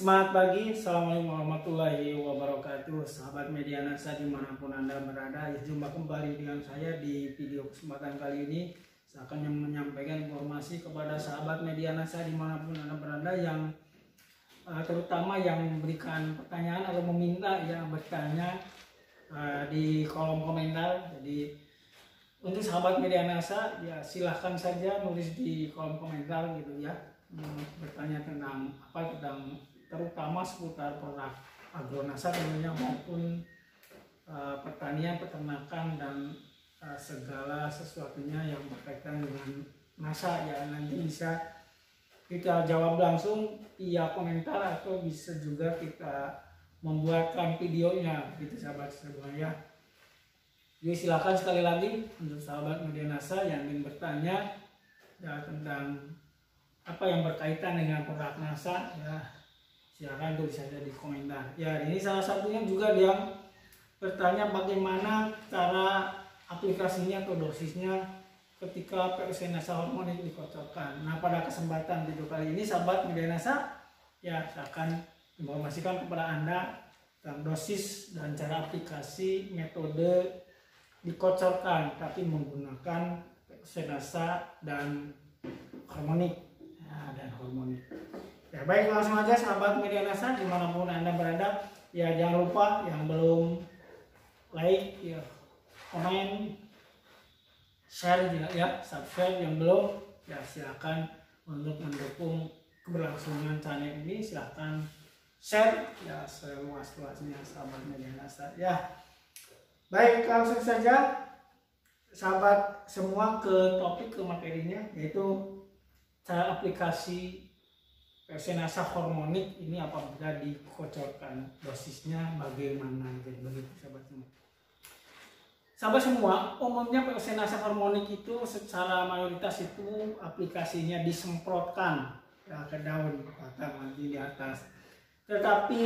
Semangat pagi, Assalamualaikum warahmatullahi wabarakatuh. Sahabat media NASA di mana pun Anda berada Jumpa kembali dengan saya di video kesempatan kali ini. Saya akan menyampaikan informasi kepada sahabat media NASA di mana pun Anda berada Yang uh, terutama yang memberikan pertanyaan atau meminta ya bertanya uh, di kolom komentar. Jadi untuk sahabat media NASA ya silahkan saja nulis di kolom komentar gitu ya. Bertanya tentang apa tentang terutama seputar produk agronasa tentunya maupun uh, pertanian, peternakan dan uh, segala sesuatunya yang berkaitan dengan masa ya nanti bisa kita jawab langsung via komentar atau bisa juga kita membuatkan videonya gitu sahabat semuanya jadi silakan sekali lagi untuk sahabat media NASA yang ingin bertanya ya, tentang apa yang berkaitan dengan produk NASA ya silahkan tulis saja di komentar. Ya ini salah satunya juga yang bertanya bagaimana cara aplikasinya atau dosisnya ketika PUC nasa hormonik dikocorkan nah pada kesempatan video kali ini sahabat media nasa ya saya akan informasikan kepada anda tentang dosis dan cara aplikasi metode dikocorkan tapi menggunakan PUC nasa dan hormonik. Ya, dan hormonik Ya baik langsung aja sahabat media nasa di mana pun anda berada ya jangan lupa yang belum like ya komen share juga ya subscribe yang belum ya silakan untuk mendukung keberlangsungan channel ini silahkan share ya seluas luasnya sahabat media nasa ya. Baik langsung saja sahabat semua ke topik ke materinya yaitu cara aplikasi Persenasa hormonik ini apabila dikocorkan dosisnya bagaimana jadi begitu sahabat semua. Sahabat semua, umumnya persenasa hormonik itu secara mayoritas itu aplikasinya disemprotkan ya, ke daun batang nanti di atas. Tetapi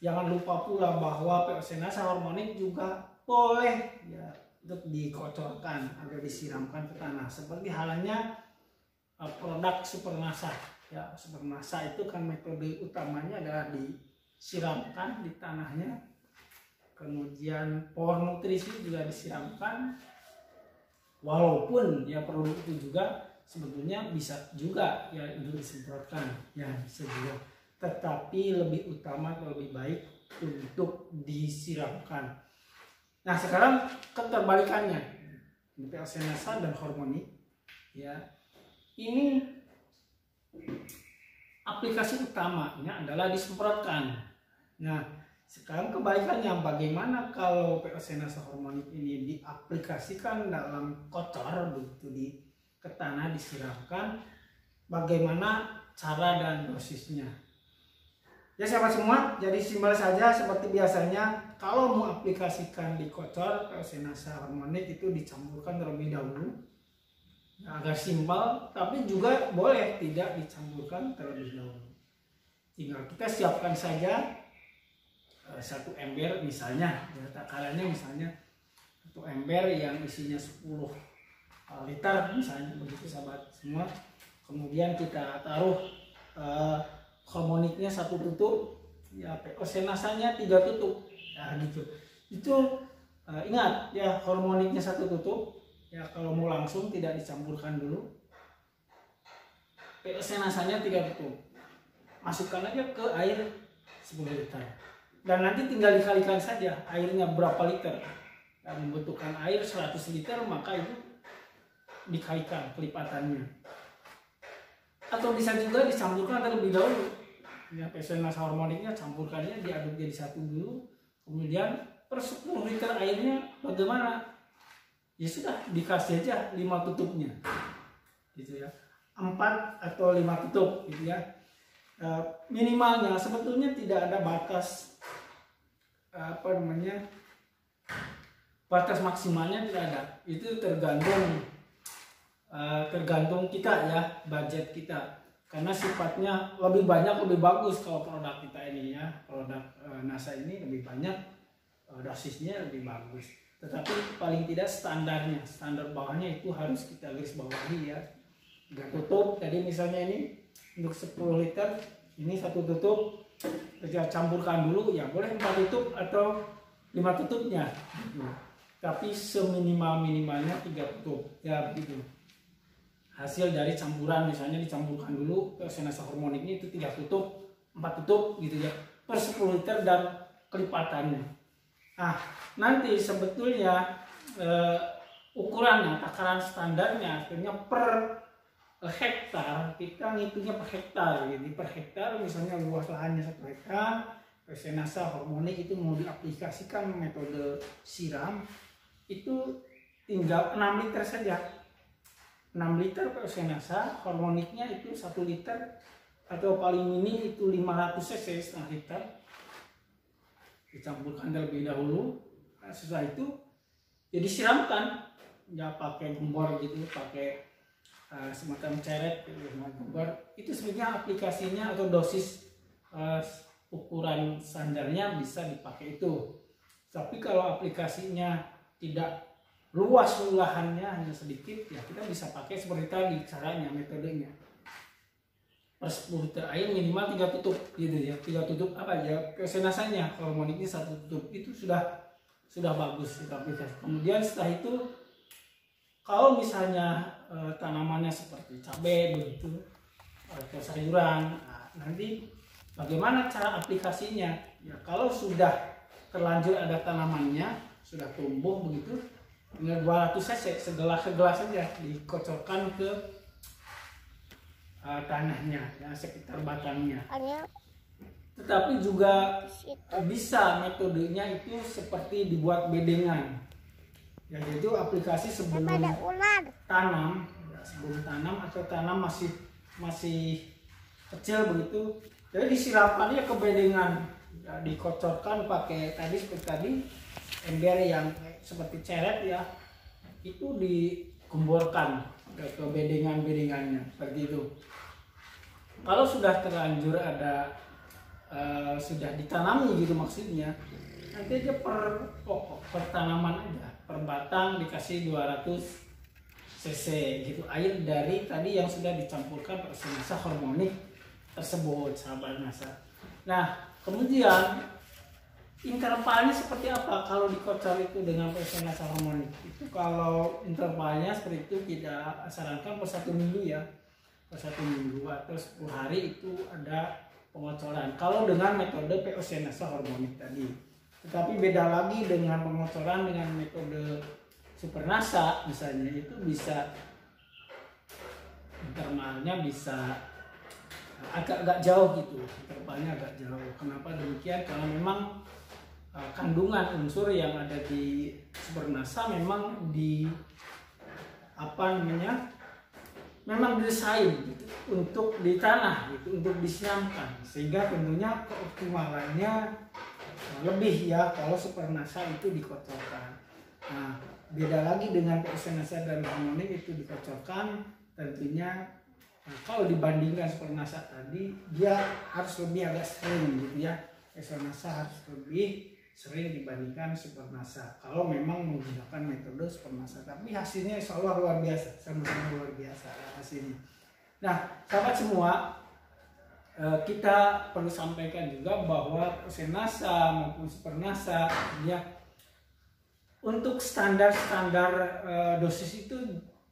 jangan lupa pula bahwa persenasa hormonik juga boleh ya untuk dikocorkan atau disiramkan ke tanah seperti halnya uh, produk supernasa ya masa itu kan metode utamanya adalah disiramkan di tanahnya. Kemudian pohon nutrisi juga disiramkan. Walaupun ya produk itu juga sebetulnya bisa juga ya itu disemprotkan ya bisa juga. Tetapi lebih utama atau lebih baik untuk disiramkan. Nah sekarang keterbalikannya. Nasa dan hormoni ya. Ini aplikasi utamanya adalah disemprotkan. Nah, sekarang kebaikannya bagaimana kalau nasa hormonik ini diaplikasikan dalam kotor begitu di ke tanah disiramkan bagaimana cara dan dosisnya? Ya sahabat semua jadi simbol saja seperti biasanya kalau mau aplikasikan di kotor nasa hormonik itu dicampurkan terlebih dahulu agar simpel tapi juga boleh tidak dicampurkan terlebih dahulu tinggal kita siapkan saja uh, satu ember misalnya ya takarannya misalnya satu ember yang isinya 10 uh, eh, liter misalnya begitu sahabat semua. Kemudian kita taruh uh, harmoniknya satu tutup ya osenasanya tiga tutup. Ya gitu. Itu uh, ingat ya harmoniknya satu tutup ya kalau mau langsung tidak dicampurkan dulu. PSC nasanya tiga tutup masukkan aja ke air 10 liter. Dan nanti tinggal dikalikan saja airnya berapa liter. Dan membutuhkan air 100 liter maka itu dikalikan kelipatannya. Atau bisa juga dicampurkan terlebih dahulu. Ya nasa harmoniknya campurkannya diaduk jadi satu dulu. Kemudian per 10 liter airnya bagaimana ya sudah dikasih aja lima tutupnya gitu ya. Empat atau lima tutup gitu ya. E, minimalnya sebetulnya tidak ada batas apa namanya batas maksimalnya tidak ada. Itu tergantung e, tergantung kita ya budget kita. Karena sifatnya lebih banyak lebih bagus kalau produk kita ini ya. Produk e, NASA ini lebih banyak e, dosisnya lebih bagus tetapi paling tidak standarnya standar bawahnya itu harus kita garis bawahi ya. Nggak tutup. Tadi misalnya ini untuk 10 liter ini satu tutup kita campurkan dulu ya boleh empat tutup atau lima tutupnya. Gitu. tapi seminimal minimalnya tiga tutup. Ya begitu hasil dari campuran misalnya dicampurkan dulu ke senasa harmoniknya itu tiga tutup empat tutup gitu ya per 10 liter dan kelipatannya nah nanti sebetulnya eh, ukurannya takaran standarnya akhirnya per hektar kita ngitungnya per hektar. Jadi per hektar misalnya luas lahannya satu hektar Senasa hormonik itu mau diaplikasikan metode siram itu tinggal 6 liter saja. 6 liter per hormoniknya itu 1 liter atau paling minim itu 500 cc setengah liter dicampurkan terlebih dahulu. Nah, setelah itu ya disiramkan. Ya pakai gembor gitu pakai uh, semacam ceret gitu, gembor. Itu sebenarnya aplikasinya atau dosis uh, ukuran standarnya bisa dipakai itu. Tapi kalau aplikasinya tidak luas lahannya hanya sedikit ya kita bisa pakai seperti tadi caranya metodenya per 10 liter air minimal tiga tutup gitu ya tiga tutup apa ya kesenasannya harmoniknya satu tutup. Itu sudah sudah bagus kita aplikasi kemudian setelah itu kalau misalnya e, tanamannya seperti cabai begitu atau sayuran nah, nanti bagaimana cara aplikasinya? Ya kalau sudah terlanjur ada tanamannya sudah tumbuh begitu dengan 200 cc segelas segelas saja dikocorkan ke uh, tanahnya ya sekitar batangnya. Tetapi juga bisa metodenya itu seperti dibuat bedengan. Ya itu aplikasi sebelum tanam ya, sebelum tanam atau tanam masih masih kecil begitu. Jadi disiramkannya ke bedengan. Ya, dikocorkan pakai tadi seperti tadi ember yang seperti ceret ya itu digemborkan ke bedengan-bedengannya seperti itu. Kalau sudah terlanjur ada uh, sudah ditanami gitu maksudnya nanti aja per pokok per tanaman aja per batang dikasih 200 cc gitu air dari tadi yang sudah dicampurkan persenasa harmonik tersebut sahabat nasa nah kemudian intervalnya seperti apa kalau dikocor itu dengan persenasa harmonik itu kalau intervalnya seperti itu kita sarankan per satu minggu ya. Per satu minggu atau 10 hari itu ada pengocoran. Kalau dengan metode nasa harmonik tadi. Tetapi beda lagi dengan pengocoran dengan metode super nasa misalnya itu bisa intervalnya bisa agak agak jauh gitu. Intervalnya agak jauh. Kenapa demikian? Karena memang uh, kandungan unsur yang ada di super nasa memang di apa namanya memang desain gitu, untuk di tanah gitu untuk disiramkan sehingga tentunya keoptimalannya lebih ya kalau super nasa itu dikocorkan nah beda lagi dengan nasa dan harmonik itu dikocorkan tentunya nah, kalau dibandingkan super nasa tadi dia harus lebih agak sering gitu ya. Nasa harus lebih sering dibandingkan super nasa kalau memang menggunakan metode super nasa tapi hasilnya insya Allah luar biasa sama-sama luar biasa hasilnya. Nah sahabat semua eh, kita perlu sampaikan juga bahwa nasa maupun super nasa ya untuk standar-standar eh, dosis itu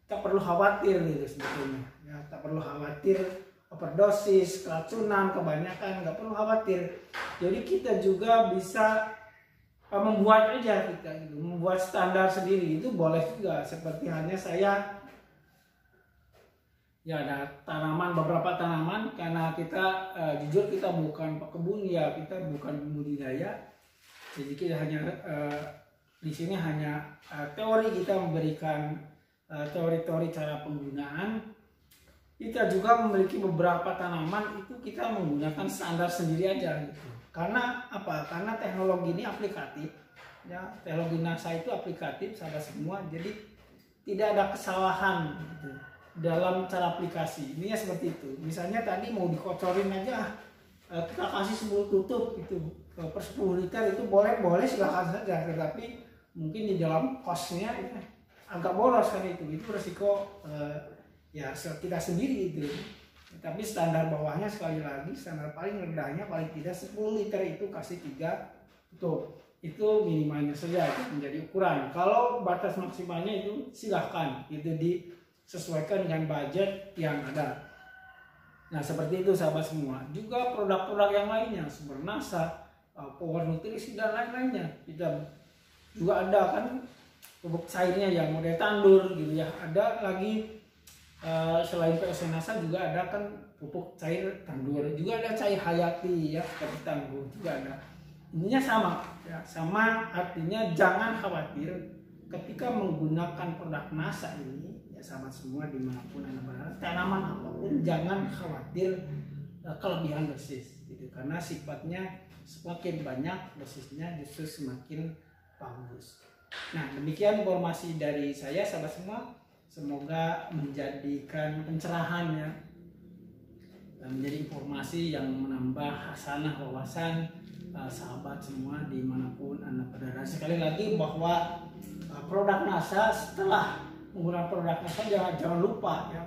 tak perlu khawatir gitu sebetulnya. Ya tak perlu khawatir overdosis keracunan kebanyakan nggak perlu khawatir. Jadi kita juga bisa membuat aja kita gitu membuat standar sendiri itu boleh juga. Seperti halnya saya ya ada tanaman beberapa tanaman karena kita uh, jujur kita bukan pekebun ya kita bukan budidaya. Jadi kita hanya uh, di sini hanya uh, teori kita memberikan teori-teori cara penggunaan. Kita juga memiliki beberapa tanaman itu kita menggunakan standar sendiri aja gitu karena apa? Karena teknologi ini aplikatif. Ya, teknologi NASA itu aplikatif sahabat semua. Jadi tidak ada kesalahan gitu, dalam cara aplikasi. Ini ya seperti itu. Misalnya tadi mau dikocorin aja, eh, kita kasih 10 tutup itu per 10 liter itu boleh boleh silahkan saja. Tetapi mungkin di dalam kosnya ya, agak boros kan itu. Itu resiko eh, ya kita sendiri itu. Tapi standar bawahnya sekali lagi standar paling rendahnya paling tidak 10 liter itu kasih 3 tuh itu minimalnya saja menjadi ukuran. Kalau batas maksimalnya itu silahkan itu disesuaikan dengan budget yang ada. Nah seperti itu sahabat semua. Juga produk-produk yang lainnya sumber nasa uh, power nutrisi dan lain-lainnya. Kita juga ada kan pupuk cairnya yang model tandur gitu ya. Ada lagi Uh, selain PSN juga ada kan pupuk cair tandur. Juga ada cair hayati ya seperti tangguh juga ada. Intinya sama ya sama artinya jangan khawatir ketika menggunakan produk NASA ini ya sama semua di mana pun anda berada tanaman apa pun jangan khawatir uh, kelebihan dosis gitu. Karena sifatnya semakin banyak dosisnya justru semakin bagus. Nah demikian informasi dari saya sahabat semua semoga menjadikan pencerahan ya dan menjadi informasi yang menambah hasanah wawasan uh, sahabat semua di mana pun anda berada. Sekali lagi bahwa uh, produk NASA setelah menggunakan produk NASA jangan jangan lupa ya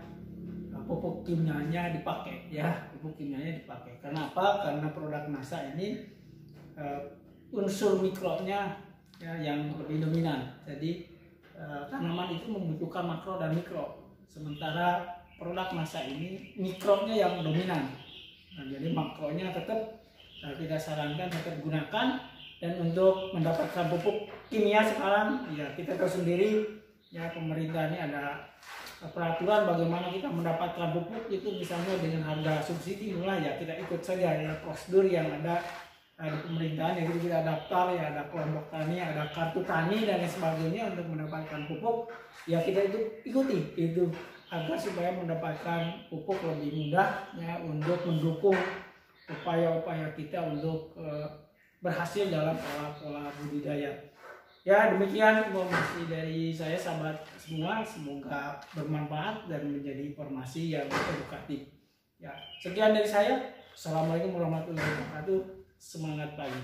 uh, pupuk kimianya dipakai ya pupuk kimianya dipakai. Kenapa karena produk NASA ini uh, unsur mikronya ya, yang lebih dominan. Jadi Eh, tanaman itu membutuhkan makro dan mikro. Sementara produk masa ini mikronya yang dominan. Nah, jadi makronya tetap nah, kita sarankan tetap gunakan dan untuk mendapatkan pupuk kimia sekarang ya kita tahu sendiri ya pemerintah ini ada peraturan bagaimana kita mendapatkan pupuk itu misalnya dengan harga subsidi mulai ya kita ikut saja ya prosedur yang ada ada pemerintahan jadi kita daftar ya ada kelompok tani ada kartu tani dan lain sebagainya untuk mendapatkan pupuk. Ya kita itu ikuti itu agar supaya mendapatkan pupuk lebih mudah ya untuk mendukung upaya-upaya kita untuk uh, berhasil dalam pola-pola budidaya. Ya demikian informasi dari saya sahabat semua. Semoga bermanfaat dan menjadi informasi yang edukatif. Ya sekian dari saya. Assalamualaikum warahmatullahi wabarakatuh Semangat pagi.